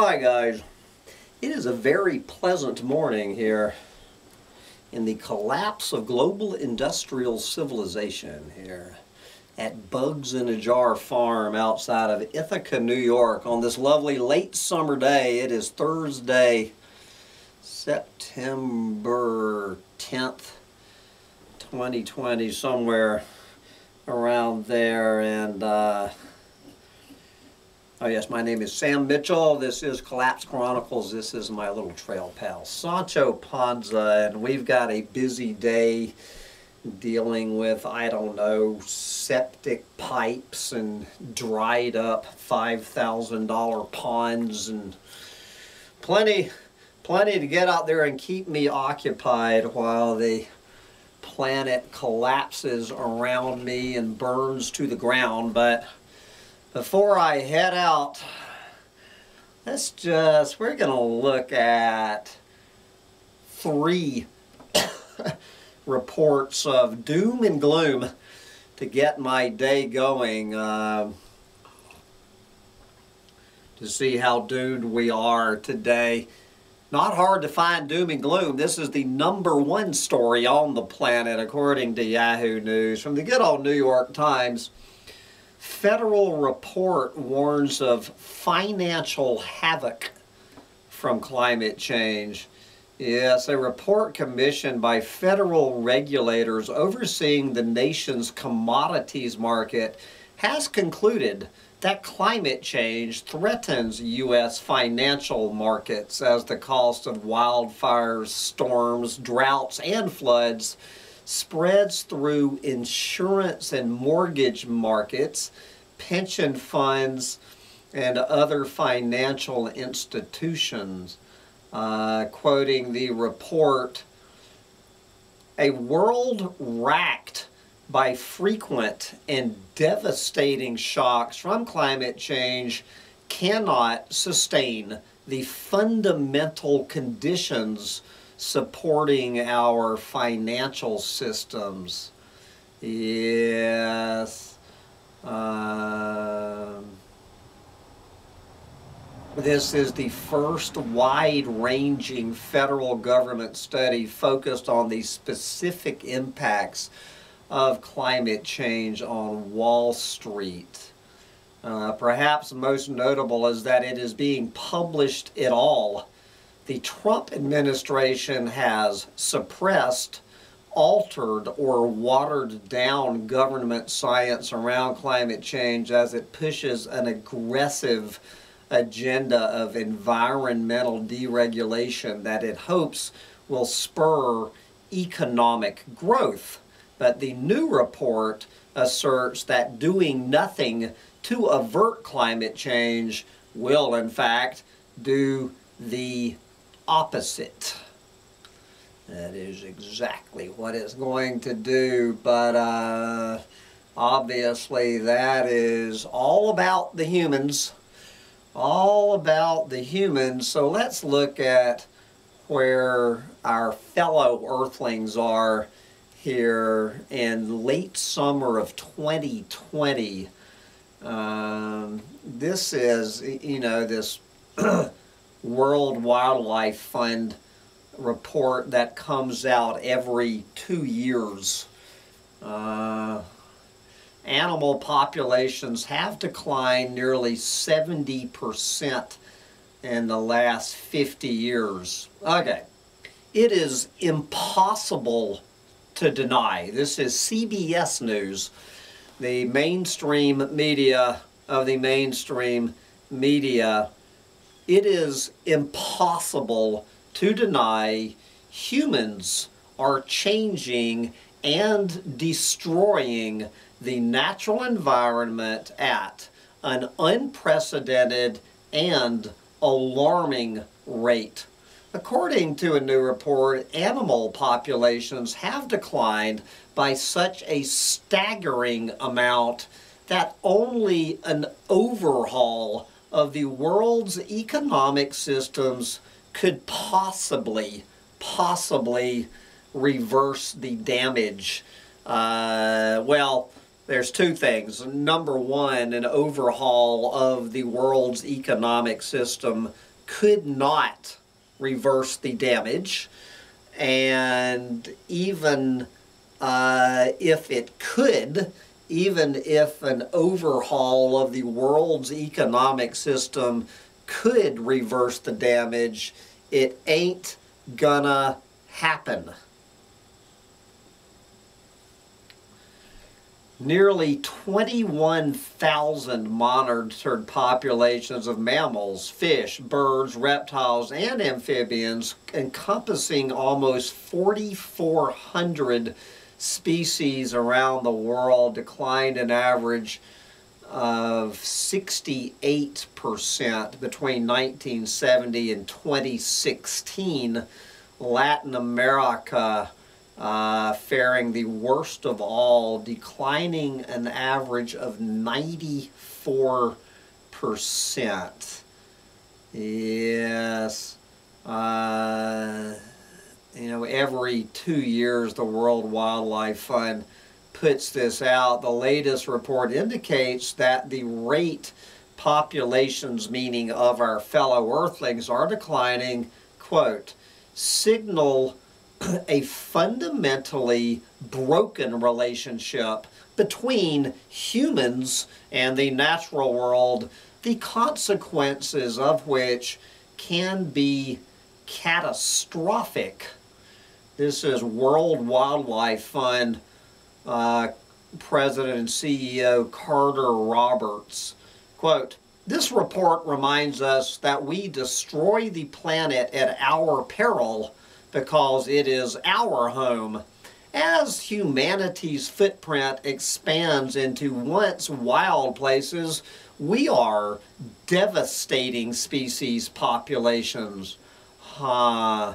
Hi guys, it is a very pleasant morning here in the collapse of global industrial civilization here at Bugs in a Jar Farm outside of Ithaca, New York on this lovely late summer day. It is Thursday, September 10th, 2020, somewhere around there and uh, Oh yes, my name is Sam Mitchell. This is Collapse Chronicles. This is my little trail pal, Sancho Panza, and we've got a busy day dealing with, I don't know, septic pipes and dried up $5,000 ponds and plenty, plenty to get out there and keep me occupied while the planet collapses around me and burns to the ground, but before I head out, let's just, we're going to look at three reports of doom and gloom to get my day going. Uh, to see how doomed we are today. Not hard to find doom and gloom. This is the number one story on the planet, according to Yahoo News. From the good old New York Times, federal report warns of financial havoc from climate change. Yes, a report commissioned by federal regulators overseeing the nation's commodities market has concluded that climate change threatens U.S. financial markets as the cost of wildfires, storms, droughts, and floods spreads through insurance and mortgage markets, pension funds, and other financial institutions. Uh, quoting the report, a world racked by frequent and devastating shocks from climate change cannot sustain the fundamental conditions supporting our financial systems. Yes. Um, this is the first wide-ranging federal government study focused on the specific impacts of climate change on Wall Street. Uh, perhaps most notable is that it is being published at all the Trump administration has suppressed, altered, or watered down government science around climate change as it pushes an aggressive agenda of environmental deregulation that it hopes will spur economic growth. But the new report asserts that doing nothing to avert climate change will, in fact, do the opposite. That is exactly what it's going to do, but uh, obviously that is all about the humans. All about the humans. So let's look at where our fellow earthlings are here in late summer of 2020. Um, this is, you know, this World Wildlife Fund report that comes out every two years. Uh, animal populations have declined nearly 70% in the last 50 years. Okay, it is impossible to deny. This is CBS News, the mainstream media of the mainstream media it is impossible to deny humans are changing and destroying the natural environment at an unprecedented and alarming rate. According to a new report, animal populations have declined by such a staggering amount that only an overhaul of the world's economic systems could possibly, possibly reverse the damage. Uh, well, there's two things. Number one, an overhaul of the world's economic system could not reverse the damage. And even uh, if it could, even if an overhaul of the world's economic system could reverse the damage, it ain't gonna happen. Nearly 21,000 monitored populations of mammals, fish, birds, reptiles, and amphibians, encompassing almost 4,400 species around the world, declined an average of 68% between 1970 and 2016. Latin America uh, faring the worst of all, declining an average of 94%. Yes. Uh, you know, every two years the World Wildlife Fund puts this out. The latest report indicates that the rate populations, meaning of our fellow earthlings, are declining, quote, signal a fundamentally broken relationship between humans and the natural world, the consequences of which can be catastrophic. This is World Wildlife Fund uh, President and CEO Carter Roberts. Quote, this report reminds us that we destroy the planet at our peril because it is our home. As humanity's footprint expands into once wild places, we are devastating species populations. Uh,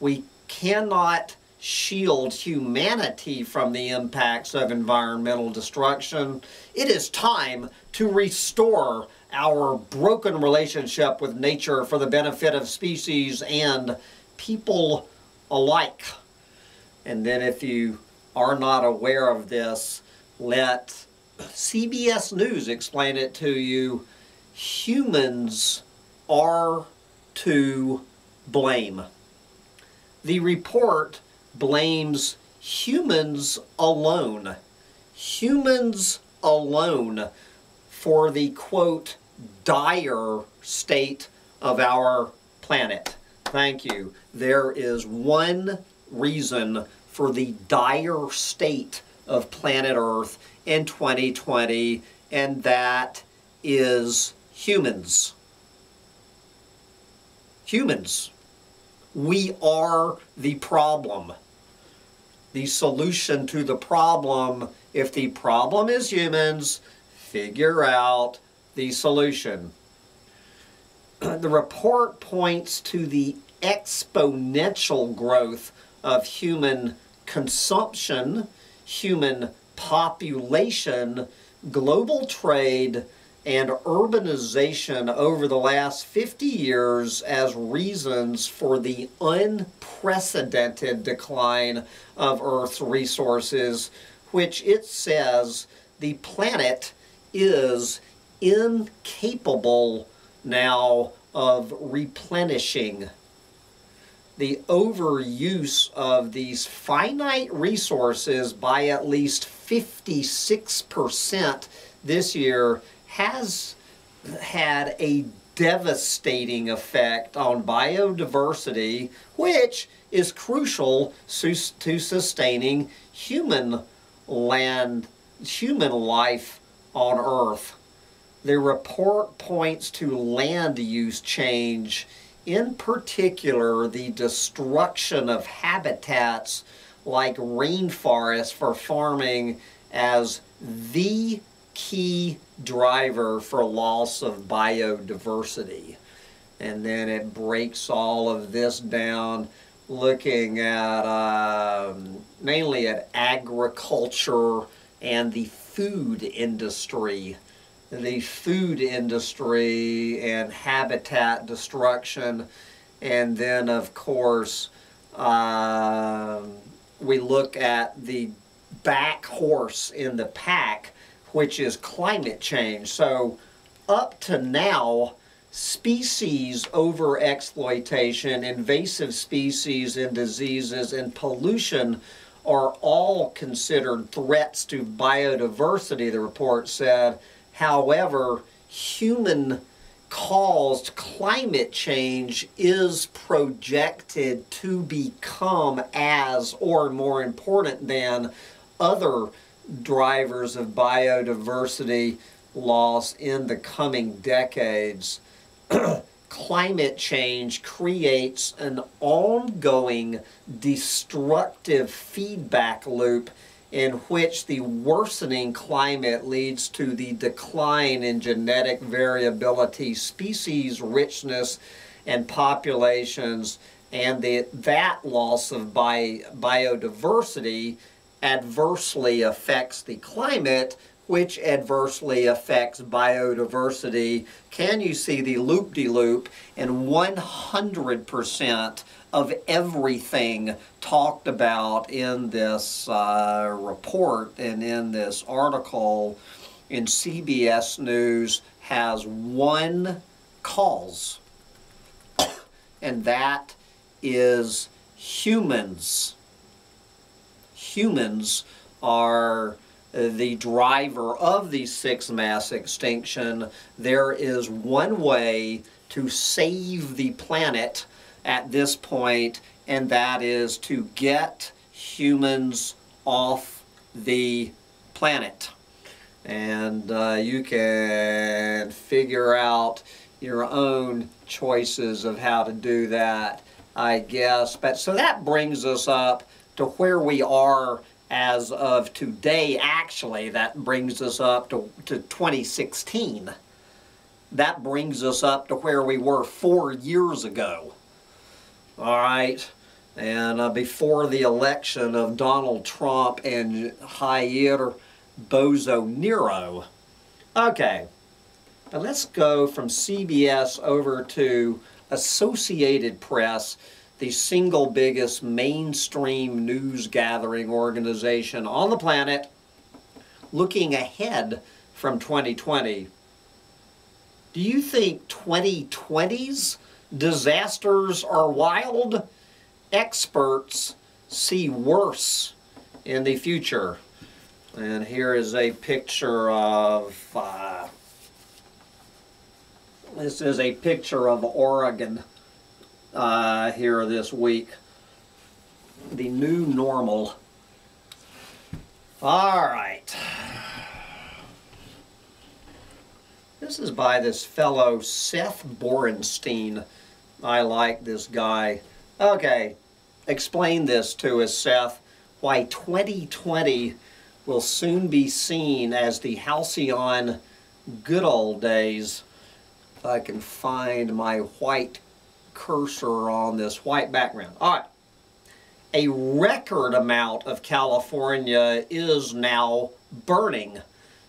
we cannot shield humanity from the impacts of environmental destruction. It is time to restore our broken relationship with nature for the benefit of species and people alike. And then if you are not aware of this, let CBS News explain it to you. Humans are to blame. The report blames humans alone. Humans alone for the quote, dire state of our planet. Thank you. There is one reason for the dire state of planet Earth in 2020, and that is humans. Humans. We are the problem. The solution to the problem, if the problem is humans, figure out the solution. the report points to the exponential growth of human consumption, human population, global trade, and urbanization over the last 50 years as reasons for the unprecedented decline of Earth's resources, which it says the planet is incapable now of replenishing. The overuse of these finite resources by at least 56% this year has had a devastating effect on biodiversity, which is crucial to sustaining human land, human life on Earth. The report points to land use change, in particular the destruction of habitats like rainforests for farming as the key driver for loss of biodiversity. And then it breaks all of this down looking at um, mainly at agriculture and the food industry. The food industry and habitat destruction. And then, of course, uh, we look at the back horse in the pack which is climate change. So up to now, species over exploitation, invasive species and diseases, and pollution are all considered threats to biodiversity, the report said. However, human caused climate change is projected to become as, or more important than, other drivers of biodiversity loss in the coming decades. Climate change creates an ongoing destructive feedback loop in which the worsening climate leads to the decline in genetic variability, species richness, and populations, and the, that loss of bi biodiversity adversely affects the climate, which adversely affects biodiversity. Can you see the loop-de-loop? And 100% of everything talked about in this uh, report and in this article in CBS News has one cause, and that is humans. Humans are the driver of the sixth mass extinction. There is one way to save the planet at this point, and that is to get humans off the planet. And uh, you can figure out your own choices of how to do that, I guess. But so that brings us up to where we are as of today, actually. That brings us up to, to 2016. That brings us up to where we were four years ago. All right. And uh, before the election of Donald Trump and Jair Bolsonaro. Okay. But let's go from CBS over to Associated Press, the single biggest mainstream news gathering organization on the planet, looking ahead from 2020. Do you think 2020's disasters are wild, experts see worse in the future. And here is a picture of, uh, this is a picture of Oregon uh, here this week. The new normal. All right. This is by this fellow Seth Borenstein. I like this guy. Okay, explain this to us, Seth. Why 2020 will soon be seen as the halcyon good old days. If I can find my white cursor on this white background. All right. A record amount of California is now burning,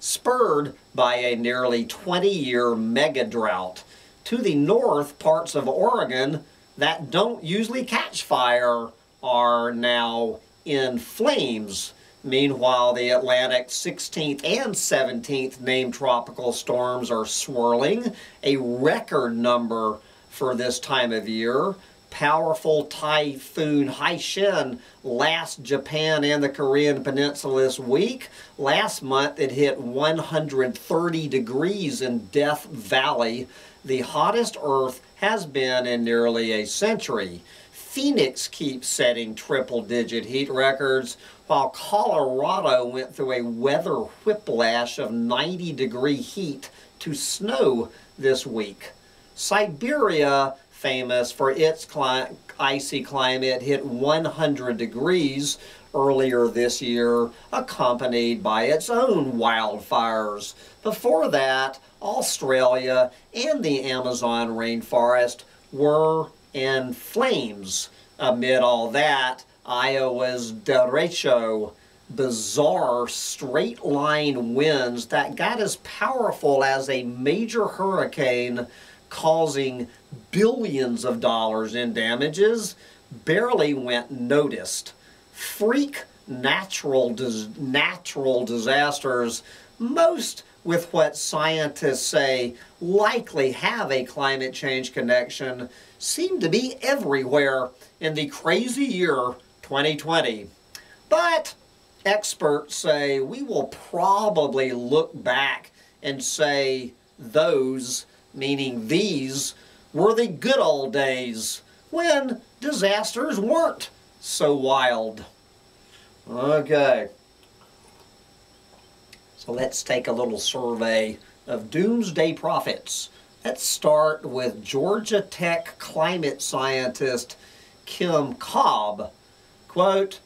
spurred by a nearly 20-year mega drought to the north, parts of Oregon that don't usually catch fire are now in flames. Meanwhile, the Atlantic 16th and 17th named tropical storms are swirling, a record number for this time of year. Powerful typhoon Haishen last Japan and the Korean Peninsula this week. Last month it hit 130 degrees in Death Valley the hottest Earth has been in nearly a century. Phoenix keeps setting triple-digit heat records, while Colorado went through a weather whiplash of 90-degree heat to snow this week. Siberia, famous for its cli icy climate, hit 100 degrees earlier this year, accompanied by its own wildfires. Before that, Australia and the Amazon rainforest were in flames. Amid all that, Iowa's derecho, bizarre straight line winds that got as powerful as a major hurricane causing billions of dollars in damages barely went noticed. Freak natural, dis natural disasters most with what scientists say likely have a climate change connection seem to be everywhere in the crazy year 2020. But experts say we will probably look back and say those, meaning these, were the good old days when disasters weren't so wild. Okay. So let's take a little survey of doomsday prophets. Let's start with Georgia Tech climate scientist Kim Cobb. Quote,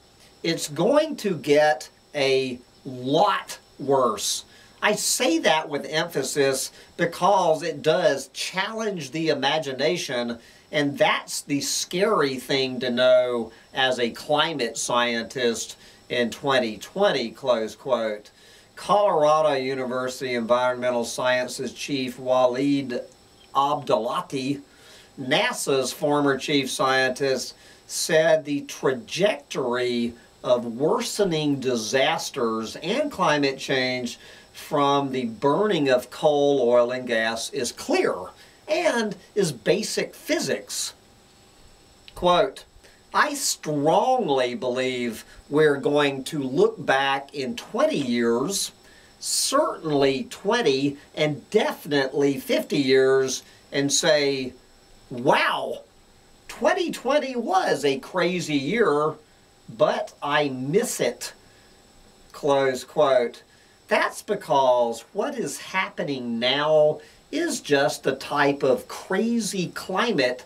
it's going to get a lot worse. I say that with emphasis because it does challenge the imagination and that's the scary thing to know as a climate scientist in 2020, close quote. Colorado University Environmental Sciences Chief Waleed Abdalati, NASA's former chief scientist, said the trajectory of worsening disasters and climate change from the burning of coal, oil, and gas is clear and is basic physics. Quote, I strongly believe we're going to look back in 20 years, certainly 20 and definitely 50 years, and say, wow, 2020 was a crazy year, but I miss it. Close quote. That's because what is happening now is just the type of crazy climate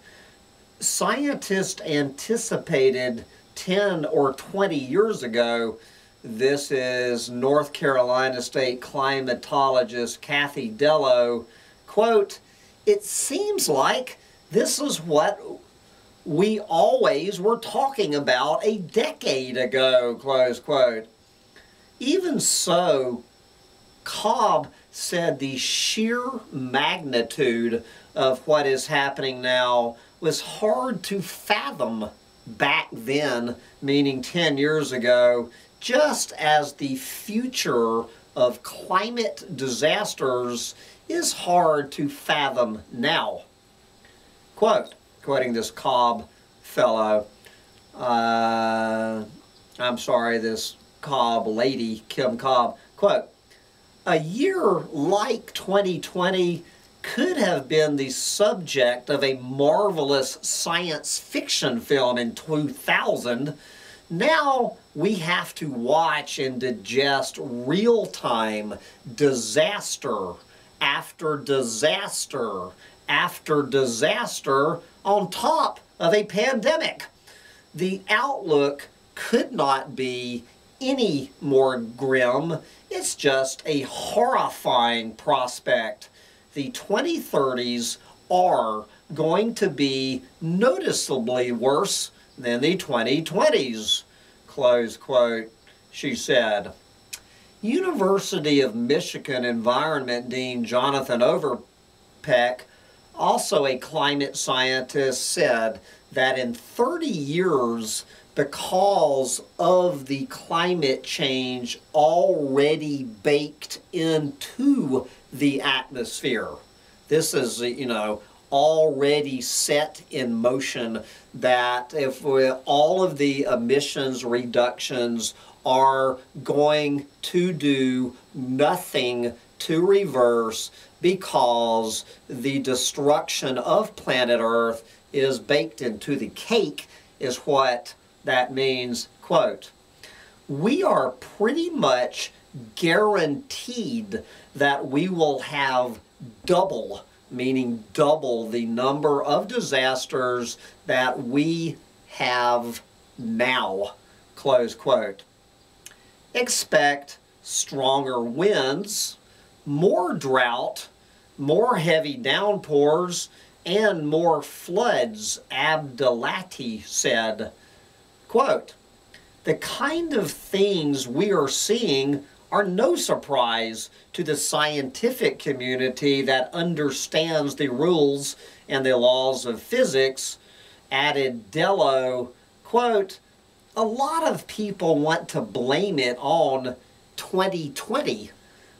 scientists anticipated 10 or 20 years ago. This is North Carolina State climatologist Kathie Dello. Quote, it seems like this is what we always were talking about a decade ago, close quote. Even so, Cobb said the sheer magnitude of what is happening now was hard to fathom back then, meaning 10 years ago, just as the future of climate disasters is hard to fathom now. Quote, quoting this Cobb fellow, uh, I'm sorry, this Cobb lady, Kim Cobb, quote, a year like 2020 could have been the subject of a marvelous science fiction film in 2000, now we have to watch and digest real time disaster after disaster after disaster on top of a pandemic. The outlook could not be any more grim. It's just a horrifying prospect the 2030s are going to be noticeably worse than the 2020s, close quote, she said. University of Michigan Environment Dean Jonathan Overpeck, also a climate scientist, said that in 30 years, because of the climate change already baked into the atmosphere. This is, you know, already set in motion that if all of the emissions reductions are going to do nothing to reverse because the destruction of planet Earth is baked into the cake is what that means. Quote, we are pretty much guaranteed that we will have double, meaning double the number of disasters that we have now, close quote. Expect stronger winds, more drought, more heavy downpours, and more floods, Abdalati said. Quote, the kind of things we are seeing are no surprise to the scientific community that understands the rules and the laws of physics, added Dello, quote, a lot of people want to blame it on 2020,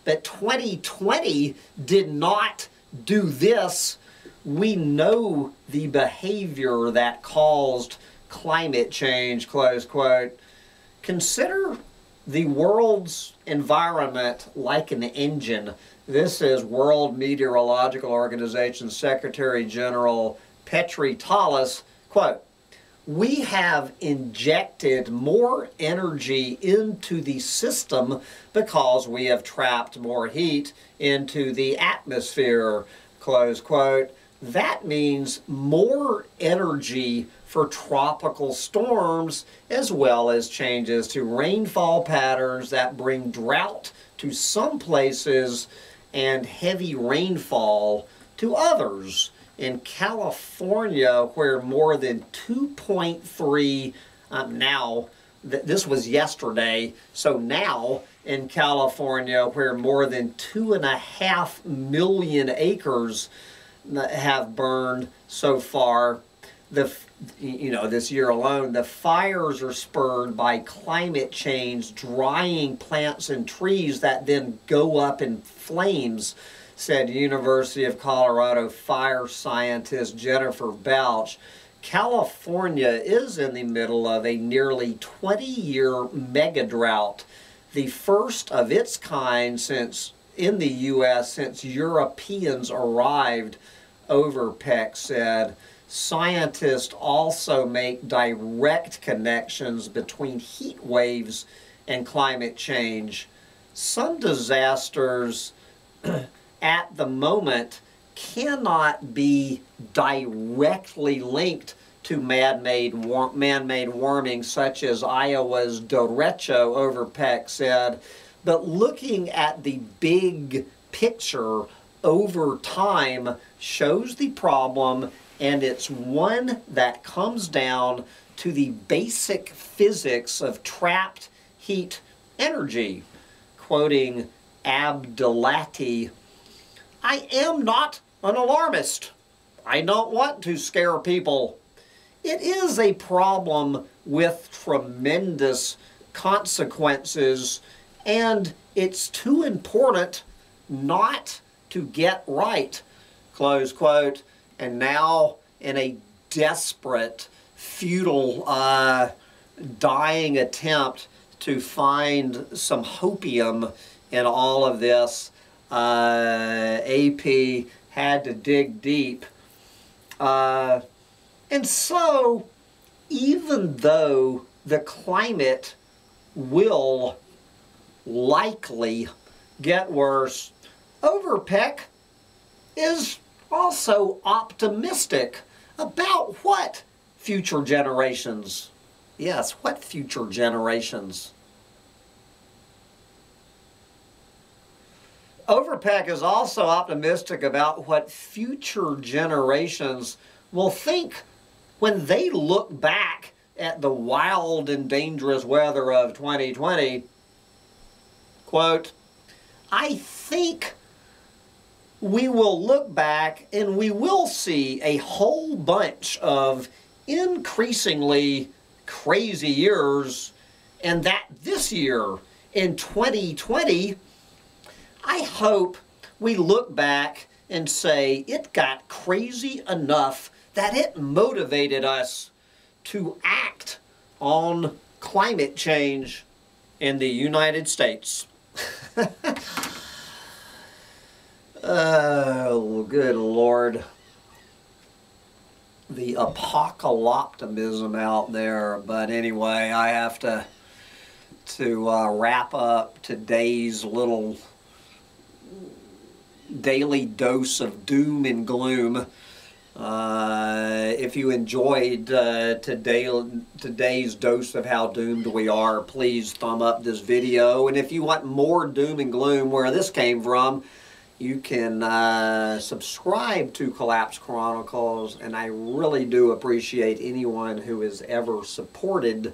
But 2020 did not do this. We know the behavior that caused climate change, close quote. Consider the world's environment like an engine. This is World Meteorological Organization Secretary General Petteri Taalas, quote, we have injected more energy into the system because we have trapped more heat into the atmosphere, close quote. That means more energy for tropical storms as well as changes to rainfall patterns that bring drought to some places and heavy rainfall to others. In California, where more than 2.3 um, now, th this was yesterday, so now in California, where more than two and a half million acres have burned so far, the you know this year alone, the fires are spurred by climate change, drying plants and trees that then go up in flames said University of Colorado fire scientist Jennifer Balch. California is in the middle of a nearly 20 year mega drought, the first of its kind since in the U.S. since Europeans arrived, Overpeck said. Scientists also make direct connections between heat waves and climate change. Some disasters at the moment cannot be directly linked to man-made man-made warming such as Iowa's derecho Overpeck said but looking at the big picture over time shows the problem and it's one that comes down to the basic physics of trapped heat energy quoting Abdalati I am not an alarmist. I don't want to scare people. It is a problem with tremendous consequences, and it's too important not to get right. Close quote. And now, in a desperate, futile, uh, dying attempt to find some hopium in all of this, uh, AP had to dig deep. Uh, and so, even though the climate will likely get worse, Overpeck is also optimistic about what future generations. Yes, what future generations? Overpeck is also optimistic about what future generations will think when they look back at the wild and dangerous weather of 2020. Quote, I think we will look back and we will see a whole bunch of increasingly crazy years and that this year in 2020 I hope we look back and say it got crazy enough that it motivated us to act on climate change in the United States. oh, good Lord. The apocalyptimism out there. But anyway, I have to to uh, wrap up today's little daily dose of doom and gloom. Uh, if you enjoyed uh, today, today's dose of how doomed we are, please thumb up this video. And if you want more doom and gloom where this came from, you can uh, subscribe to Collapse Chronicles. And I really do appreciate anyone who has ever supported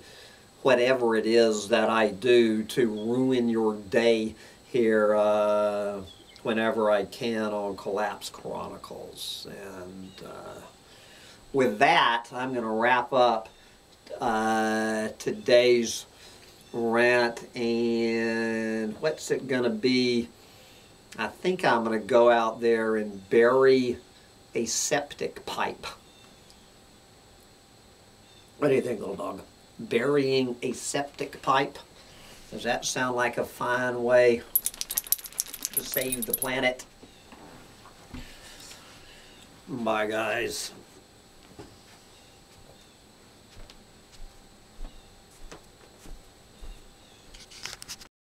whatever it is that I do to ruin your day here uh, whenever I can on Collapse Chronicles. And uh, with that, I'm going to wrap up uh, today's rant. And what's it going to be? I think I'm going to go out there and bury a septic pipe. What do you think, little dog? Burying a septic pipe? Does that sound like a fine way to save the planet? Bye, guys.